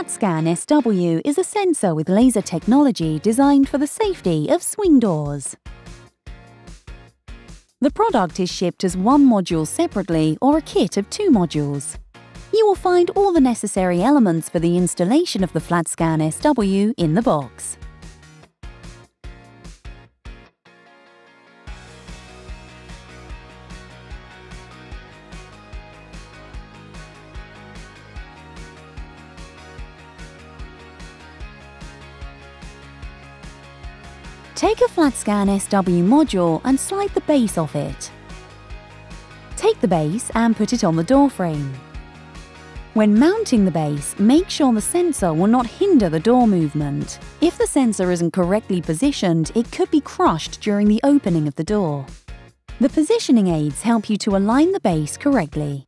FlatScan SW is a sensor with laser technology designed for the safety of swing doors. The product is shipped as one module separately or a kit of two modules. You will find all the necessary elements for the installation of the FlatScan SW in the box. Take a FlatScan SW module and slide the base off it. Take the base and put it on the door frame. When mounting the base, make sure the sensor will not hinder the door movement. If the sensor isn't correctly positioned, it could be crushed during the opening of the door. The positioning aids help you to align the base correctly.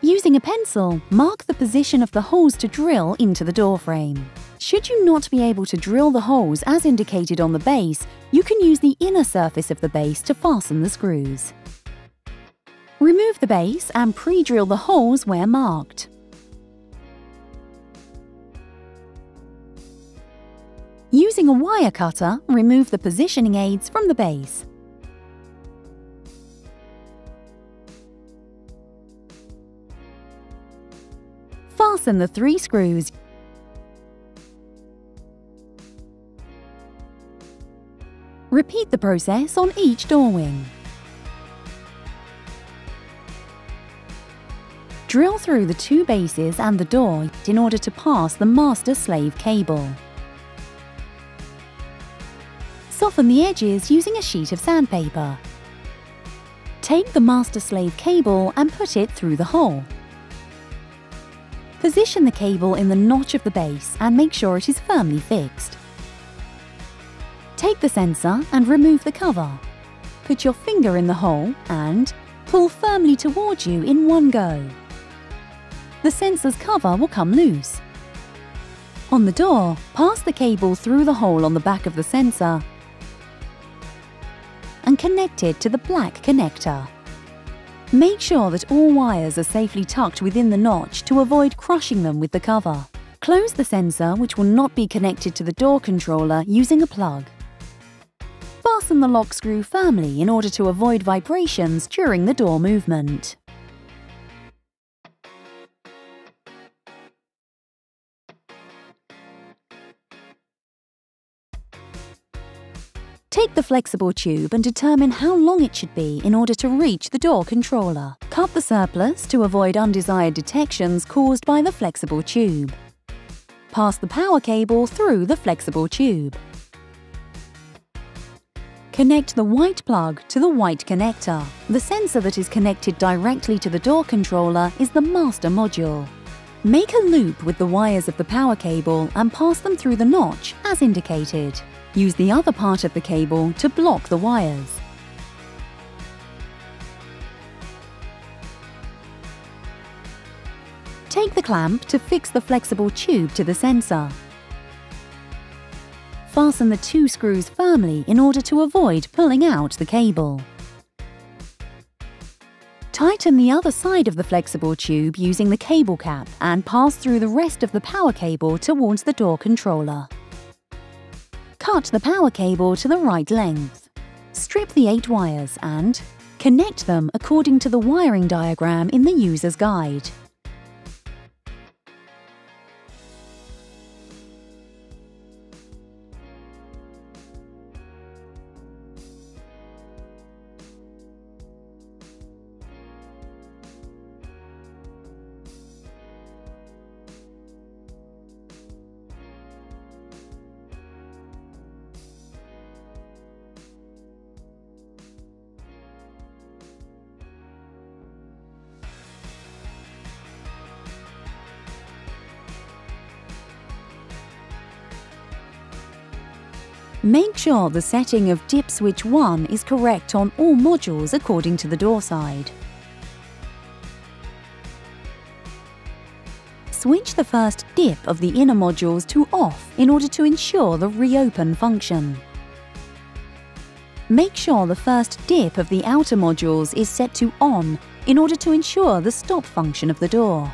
Using a pencil, mark the position of the holes to drill into the door frame. Should you not be able to drill the holes as indicated on the base, you can use the inner surface of the base to fasten the screws. Remove the base and pre-drill the holes where marked. Using a wire cutter, remove the positioning aids from the base. Fasten the three screws. Repeat the process on each door wing. Drill through the two bases and the door in order to pass the master-slave cable. Soften the edges using a sheet of sandpaper. Take the master-slave cable and put it through the hole. Position the cable in the notch of the base and make sure it is firmly fixed. Take the sensor and remove the cover. Put your finger in the hole and pull firmly towards you in one go. The sensor's cover will come loose. On the door, pass the cable through the hole on the back of the sensor and connect it to the black connector. Make sure that all wires are safely tucked within the notch to avoid crushing them with the cover. Close the sensor, which will not be connected to the door controller, using a plug. Fasten the lock screw firmly in order to avoid vibrations during the door movement. Take the flexible tube and determine how long it should be in order to reach the door controller. Cut the surplus to avoid undesired detections caused by the flexible tube. Pass the power cable through the flexible tube. Connect the white plug to the white connector. The sensor that is connected directly to the door controller is the master module. Make a loop with the wires of the power cable and pass them through the notch as indicated. Use the other part of the cable to block the wires. Take the clamp to fix the flexible tube to the sensor. Fasten the two screws firmly in order to avoid pulling out the cable. Tighten the other side of the flexible tube using the cable cap and pass through the rest of the power cable towards the door controller. Cut the power cable to the right length. Strip the eight wires and connect them according to the wiring diagram in the user's guide. Make sure the setting of dip switch 1 is correct on all modules according to the door side. Switch the first dip of the inner modules to off in order to ensure the reopen function. make sure the first dip of the outer modules is set to on in order to ensure the stop function of the door.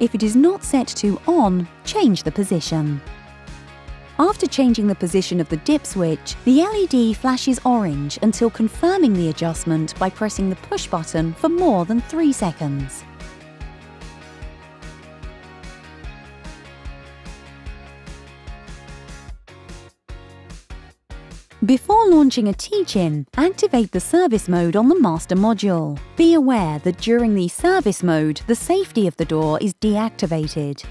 If it is not set to on, change the position. After changing the position of the dip switch, the LED flashes orange until confirming the adjustment by pressing the push button for more than 3 seconds. Before launching a teach-in, activate the service mode on the master module. Be aware that during the service mode, the safety of the door is deactivated.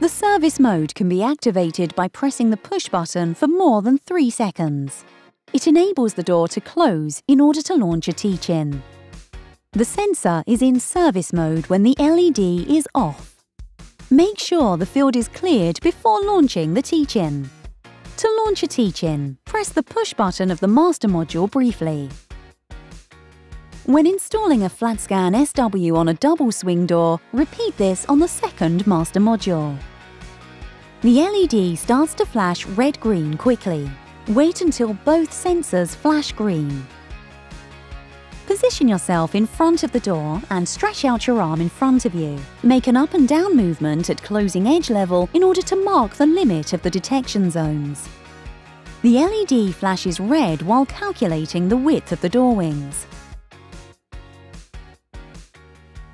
The service mode can be activated by pressing the push button for more than 3 seconds. It enables the door to close in order to launch a teach-in. The sensor is in service mode when the LED is off. Make sure the field is cleared before launching the teach-in. To launch a teach-in, press the push button of the master module briefly. When installing a FlatScan SW on a double swing door, repeat this on the second master module. The LED starts to flash red-green quickly. Wait until both sensors flash green. Position yourself in front of the door and stretch out your arm in front of you. Make an up and down movement at closing edge level in order to mark the limit of the detection zones. The LED flashes red while calculating the width of the door wings.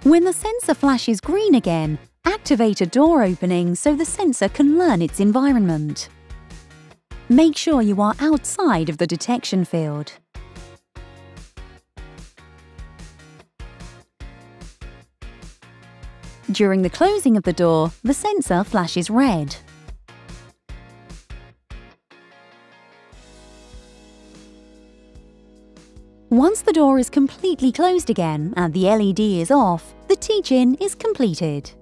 When the sensor flashes green again, activate a door opening so the sensor can learn its environment. Make sure you are outside of the detection field. During the closing of the door, the sensor flashes red. Once the door is completely closed again and the LED is off, the teach-in is completed.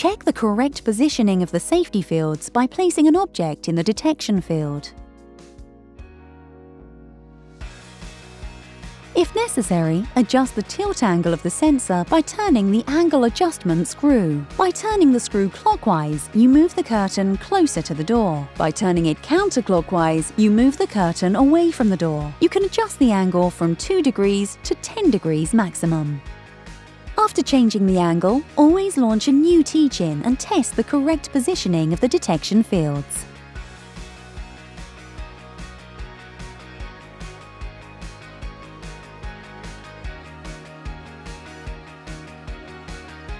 Check the correct positioning of the safety fields by placing an object in the detection field. If necessary, adjust the tilt angle of the sensor by turning the angle adjustment screw. By turning the screw clockwise, you move the curtain closer to the door. By turning it counterclockwise, you move the curtain away from the door. You can adjust the angle from 2 degrees to 10 degrees maximum. After changing the angle, always launch a new teach-in and test the correct positioning of the detection fields.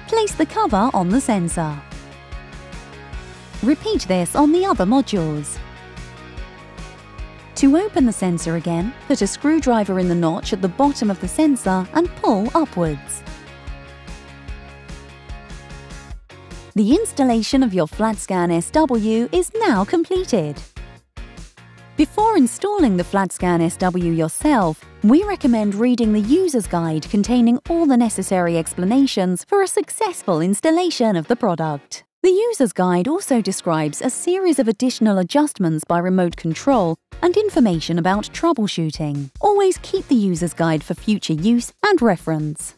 Place the cover on the sensor. Repeat this on the other modules. To open the sensor again, put a screwdriver in the notch at the bottom of the sensor and pull upwards. The installation of your FlatScan SW is now completed. Before installing the FlatScan SW yourself, we recommend reading the user's guide containing all the necessary explanations for a successful installation of the product. The user's guide also describes a series of additional adjustments by remote control and information about troubleshooting. Always keep the user's guide for future use and reference.